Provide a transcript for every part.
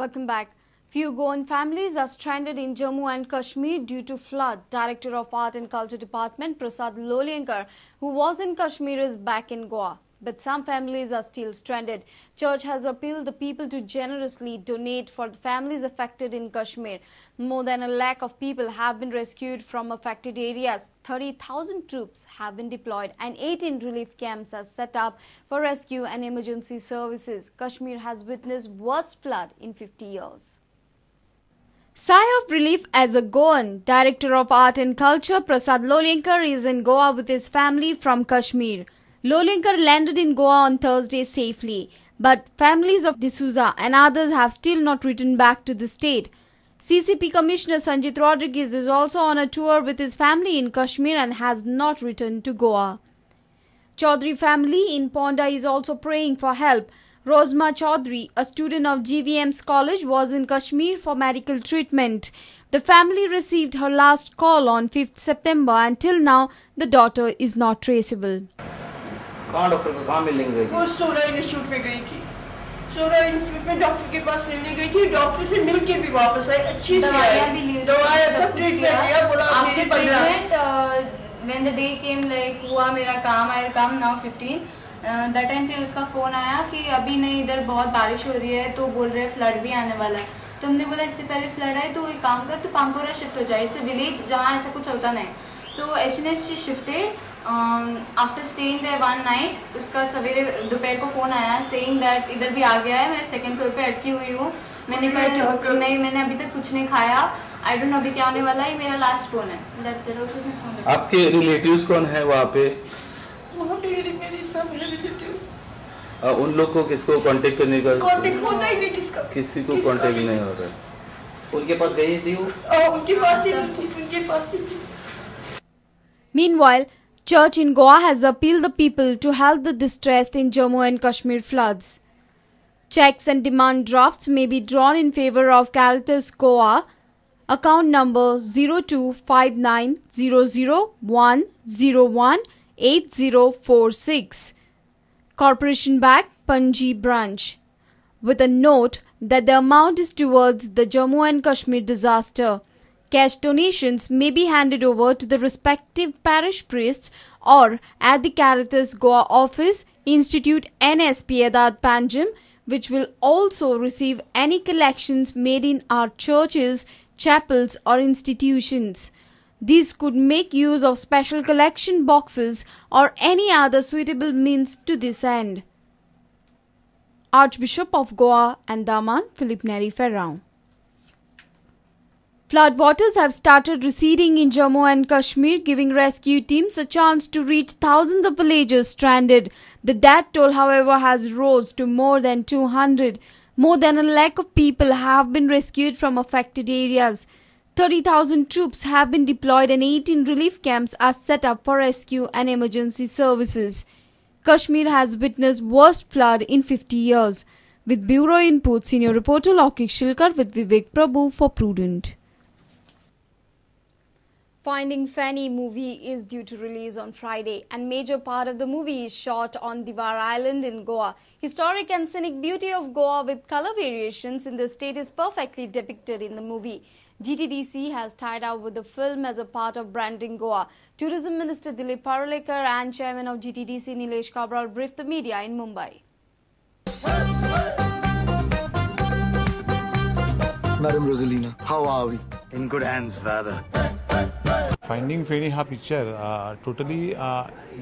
Welcome back. Few Goan families are stranded in Jammu and Kashmir due to flood. Director of Art and Culture Department Prasad Lolyekar, who was in Kashmir, is back in Goa. But some families are still stranded. Church has appealed the people to generously donate for the families affected in Kashmir. More than a lakh of people have been rescued from affected areas. 30,000 troops have been deployed and 18 relief camps are set up for rescue and emergency services. Kashmir has witnessed worst flood in 50 years. Sigh of relief as a Goan. Director of Art and Culture Prasad Lolyekar is in Goa with his family from Kashmir. Lolyekar landed in Goa on Thursday safely, but families of D'Souza and others have still not returned back to the state. CCP Commissioner Sanjit Rodriguez is also on a tour with his family in Kashmir and has not returned to Goa. Chowdhary family in Ponda is also praying for help. Rosma Chowdhary, a student of GVM's college, was in Kashmir for medical treatment. The family received her last call on 5th September and till now the daughter is not traceable. कहाँ doctor को कहाँ मिलने गई वो सोलह institute में गई थी। सोलह इंस्टीट्यूट में डॉक्टर के पास मिलने गई थी। डॉक्टर से मिल के भी वापस आई। अच्छी से दवाइयाँ भी ली आई दवाइयाँ सब ट्रीटमेंट किया। लिया। बोला आप पंद्रह treatment when the day came like हुआ मेरा काम I come now 15 that time फिर उसका फ़ोन आया कि अभी नहीं इधर बहुत बारिश हो रही है तो बोल रहे फ्लड भी आने वाला है। तो हमने बोला इससे पहले फ्लड आए तो एक काम कर तो पामपोरा शिफ्ट हो जाए इट्स विलेज जहाँ ऐसा कुछ होता नहीं। तो H N S shifted after staying there one night उसका सवेरे दोपहर को फ़ोन आया सेइंग दैट इधर भी आ गया है मैं सेकंड फ्लोर पे अटकी हुई हूँ। मैंने करूँ? नहीं मैंने अभी तक कुछ नहीं खाया। आई डोंट नो अभी क्या होने वाला है ये मेरा लास्ट फ़ोन है। दैट्स इट उसने फ़ोन आपके रिलेटिव्स कौन है वहाँ पे? वहाँ मेरी मेरी सब रिलेटिव्स उन लोग को किसको कांटेक्ट करने का कांटेक्ट होता ही नहीं किसका किसी को कांटेक्ट नहीं हो रहा है उनके पास गई थी वो? हाँ, उनके पास ही थी उनके पास ही थी। Meanwhile, Church in Goa has appealed the people to help the distressed in Jammu and Kashmir floods. Checks and demand drafts may be drawn in favor of Caritas Goa, account number 02590010018046, Corporation Bank, Panji branch, with a note that the amount is towards the Jammu and Kashmir disaster. Cash donations may be handed over to the respective parish priests or at the Caritas Goa office, Institute NSP Adat Panjim, which will also receive any collections made in our churches, chapels, or institutions. These could make use of special collection boxes or any other suitable means to this end. Archbishop of Goa and Daman Philip Neri Ferrao. Floodwaters have started receding in Jammu and Kashmir, giving rescue teams a chance to reach thousands of villagers stranded. The death toll, however, has rose to more than 200. More than a lakh of people have been rescued from affected areas. 30,000 troops have been deployed and 18 relief camps are set up for rescue and emergency services. Kashmir has witnessed worst flood in 50 years. With bureau input, senior reporter Lokik Shilkar with Vivek Prabhu for Prudent. Finding Fanny movie is due to release on Friday and major part of the movie is shot on Divar Island in Goa. Historic and scenic beauty of Goa with color variations in the state is perfectly depicted in the movie. GTDC has tied up with the film as a part of branding Goa. Tourism Minister Dilip Parulekar and Chairman of GTDC Nilesh Cabral briefed the media in Mumbai. Madam Rosalina, how are we? In good hands, father. Finding Feni हा picture totally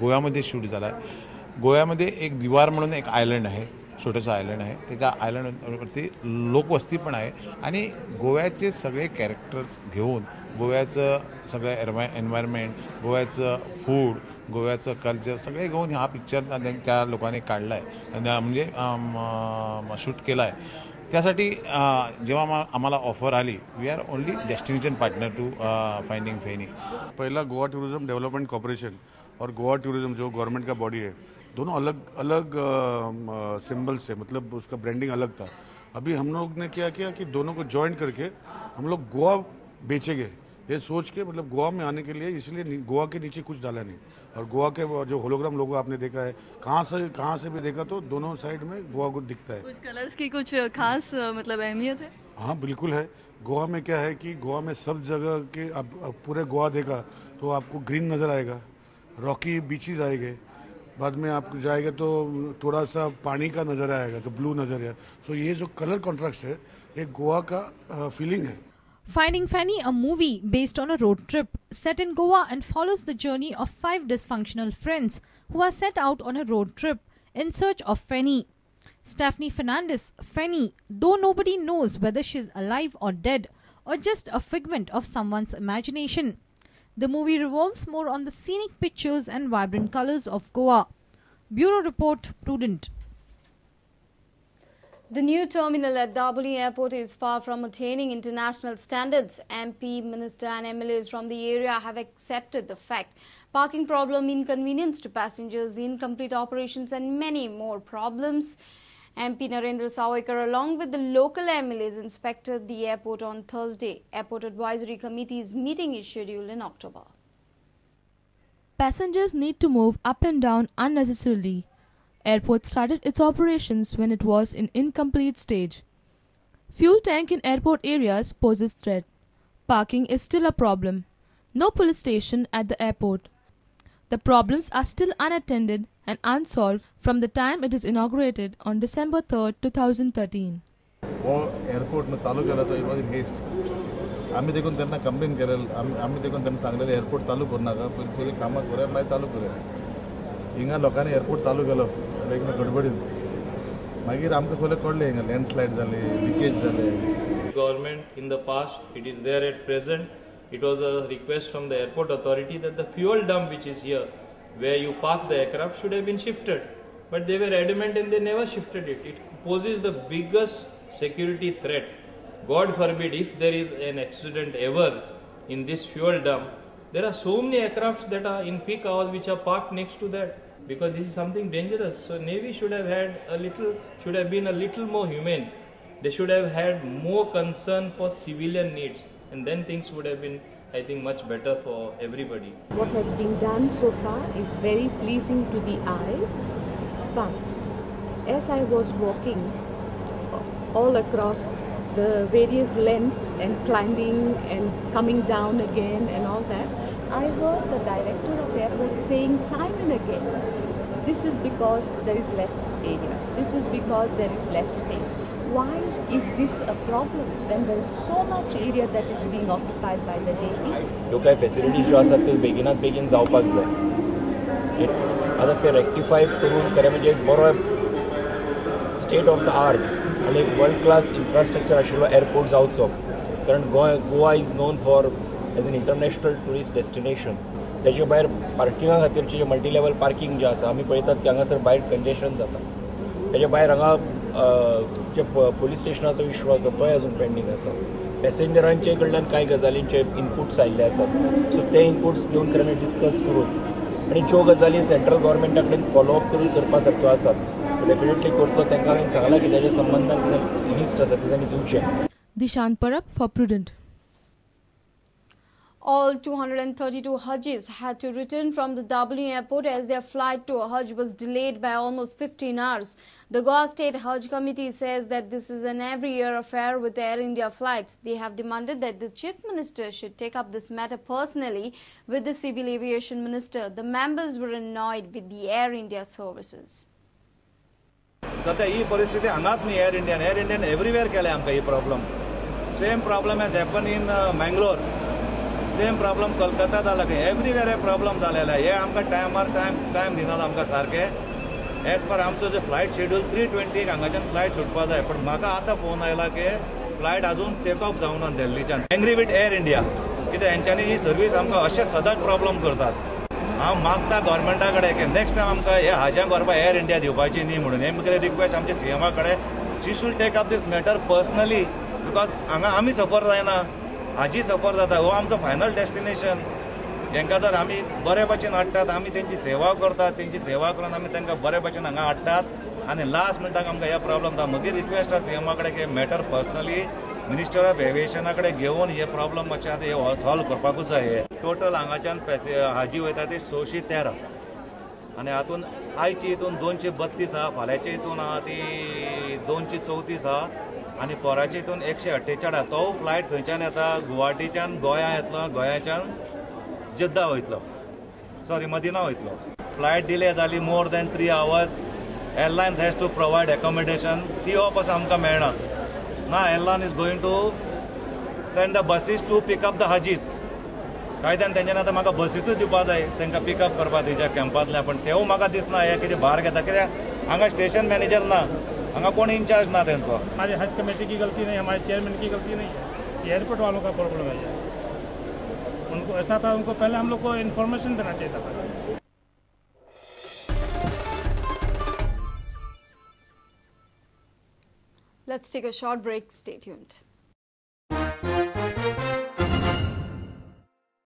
गोव्यामध्ये shoot झाला आहे गोव्यामध्ये एक दिवार म्हणून एक island आहे छोटंसं आयलंड आहे. त्याच्या आयलंडवरती लोकवस्ती पण आहे. आणि गोव्याचे सगळे कॅरेक्टर्स घेऊन गोव्याचं सगळं एन्वाय एन्व्हायरमेंट गोव्याचं फूड गोव्याचं कल्चर सगळे घेऊन हा पिक्चर त्या लोकांनी काढला आहे म्हणजे शूट केला आहे त्यासाठी जेव्हा आम्हाला ऑफ़र आली we are only destination partner to finding Feni पहला गोवा टूरिज़्म डेवलपमेंट कॉरपोरेशन और गोवा टूरिज़्म जो गवर्नमेंट का बॉडी है, दोनों अलग अलग सिंबल्स है मतलब उसका ब्रांडिंग अलग था। अभी हम लोग ने क्या किया कि दोनों को ज्वाइन करके हम लोग गोवा बेचेंगे। ये सोच के मतलब गोवा में आने के लिए इसलिए गोवा के नीचे कुछ डाला नहीं। और गोवा के जो होलोग्राम लोगो आपने देखा है कहाँ से कहाँ से भी देखा तो दोनों साइड में गोवा को दिखता है। कुछ कलर्स की कुछ खास मतलब अहमियत है? हाँ बिल्कुल है। गोवा में क्या है कि गोवा में सब जगह के अब पूरे गोवा देखा तो आपको ग्रीन नज़र आएगा रॉकी बीचेस आएँगे। बाद में आप जाएँगे तो थोड़ा सा पानी का नज़र आएगा तो ब्लू नज़र आएगा सो ये जो कलर कॉन्ट्रास्ट है ये गोवा का फीलिंग है। Finding Fanny, a movie based on a road trip set in Goa and follows the journey of five dysfunctional friends who are set out on a road trip in search of Fanny. Stephanie Fernandez, Fanny, though nobody knows whether she's alive or dead or just a figment of someone's imagination. The movie revolves more on the scenic pictures and vibrant colors of Goa. Bureau Report Prudent. The new terminal at Dabolim Airport is far from attaining international standards. MP, Minister and MLAs from the area have accepted the fact. Parking problem, inconvenience to passengers, incomplete operations and many more problems. MP Narendra Sawaikar along with the local MLAs inspected the airport on Thursday. Airport Advisory Committee's meeting is scheduled in October. Passengers need to move up and down unnecessarily. Airport started its operations when it was in incomplete stage. Fuel tank in airport areas poses threat. Parking is still a problem. No police station at the airport. The problems are still unattended and unsolved from the time it is inaugurated on December 3, 2013. हो एअरपोर्टनं चालू केला तो it was in haste आम्ही देखून त्यांना complain केलेलं आम्ही आम्ही देखून त्यांना सांगलेलं एअरपोर्ट चालू करू नका पयलीं पयलीं कामां करूया मागीर चालू करूया हिंगा लोकांनी एअरपोर्ट चालू केलो बेगीन गडबडीन मागीर आमकां सगळें कळलें हिंगा लँडस्लायड जाले लिकेज जाले government in the past, it is there at present. It was a request from the airport authority that the fuel dump which is here, where you park the aircraft, should have been shifted. But they were adamant and they never shifted it. It poses the biggest security threat. God forbid if there is an accident ever in this fuel dump, there are so many aircrafts that are in peak hours which are parked next to that because this is something dangerous. So Navy should have had a little, should have been a little more humane. They should have had more concern for civilian needs, and then things would have been, I think, much better for everybody. What has been done so far is very pleasing to the eye, but as I was walking all across the various lengths and climbing and coming down again and all that, I heard the director of the airport saying time and again, this is because there is less area, this is because there is less space. Why is this a problem when there is so much area that is being occupied by the Navy? ह्यो काय facilities ज्यो आसात त्यो बेगिनात बेगीन जावपाक जाय आतां ते रेक्टिफाय करून खरें म्हणजे एक बरो स्टेट ऑफ द आर्ट आनी एक वर्ल्ड क्लास इन्फ्रास्ट्रक्चर आशिल्लो एअरपोर्ट जावचो कारण Goa Goa is known for as an international tourist destination तेच्या भायर पार्किंगा खातीरचे जे मल्टी लेवल पार्किंग जे आसा आमी पळयतात की हांगासर भायर कंजेशन जाता त्याच्या भायर हांगा जे पुलीस स्टेशनाचो इशू आसा तोय अजून पेंडींग आसा पॅसेंजरांचे कडल्यान कांय गजालींचे इनपुट्स आयिल्ले आसात सो ते इनपुट्स घेवन खरें डिस्कस करून आनी ज्यो गजाली सेंट्रल गोवोरमेंटा कडेन फॉलोअप करून करपा सारक्यो आसात डेफिनेटली करतलो तांकां हांवें सांगलां की तेच्या संबंदान लिस्ट आसा ती तांणी दिवचें दिशांत परब for prudent All 232 Hajis had to return from the Dabolim airport as their flight to a Hajj was delayed by almost 15 hours. The Goa State Hajj Committee says that this is an every year affair with Air India flights. They have demanded that the Chief Minister should take up this matter personally with the Civil Aviation Minister. The members were annoyed with the Air India services. सध्या ही परिस्थिती हांगाच न्ही Air Indian Air Indian everywhere केल्या आमकां same problem Kolkata जाला की everywhere हे problem जालेले हे आमकां टायमार टायम टायम दिनात आमकां सारके एज पर आमचो जे फ्लायट शेड्यूल थ्री ट्वेंटीक हांगाच्यान फ्लायट सुटपा जाय. पण म्हाका आतां फोन आयला की फ्लायट अजून टेक ऑफ जावना दिल्लीच्यान. एंग्री विथ एअर इंडिया कित्याक हेंच्यांनी ही सर्वीस आमकां अशें सदांच प्रॉब्लम करतात. हांव मागता गव्हर्मेंटा कडेन की नेक्स्ट टायम आमकां हे हाज्यांक व्हरपा एअर इंडिया दिवपाची न्ही म्हणून. हे म्हगेले रिक्वेस्ट आमच्या सीएमा कडेन she should take up this matter personally because हांगा आमी सफर जायना. हाजी सफर जाता हो आमचो फायनल डेस्टिनेशन हेंकां जर आमी बरे भशेन हाडटात आमी तेंची सेवा करतात तेंची सेवा करून आमी तांकां बरे भशेन हांगा हाडटात. आनी लास्ट मिनटाक आमकां हे प्रॉब्लम जाता म्हजी रिक्वेस्ट आसा सीएमा कडेन की मॅटर पर्सनली मिनिस्टर ऑफ एविएशना कडेन घेवन हे प्रॉब्लम मातशें आतां हे हो- सॉल्व करपाकूच जाय. टोटल हांगाच्यान हाजी वयता ती सशे तेरा. आनी हातून आयचे हितून दोनशे बत्तीस आहा फाल्यांचे हितून आहा ती दोनशे चवतीस आहा आनी पोराचे हितून एकशे अठ्ठेचाळीस. तो फ्लायट खंयच्यान येता? गुवाहाटीच्यान गोंया येतलो. गोंयाच्यान जद्दा वयतलो सॉरी मदिना वयतलो फ्लायट डिले जाली more than three hours airlines has to provide accommodation ती हो पासून आमकां मेळना ना airline is going to send the buses to pick up the हाजीस कायद्यान तेंच्यानी आतां म्हाका बसीसूच दिवपा जाय. तांकां पिकअप करपा तेच्या कॅम्पांतल्या पण तेवूय म्हाका दिसना. हे कितें भार घेता. कित्याक? हांगा स्टेशन मॅनेजर ना. हांगा कोण इंचार्ज ना तेंचो हमारी हज कमेटी की गलती नहीं हमारे चेयरमैन की गलती नहीं है ये एयरपोर्ट वालों का प्रॉब्लम है उनको ऐसा था उनको पहले हम लोग को इन्फॉर्मेशन देना चाहिए था Let's take a short break. Stay tuned.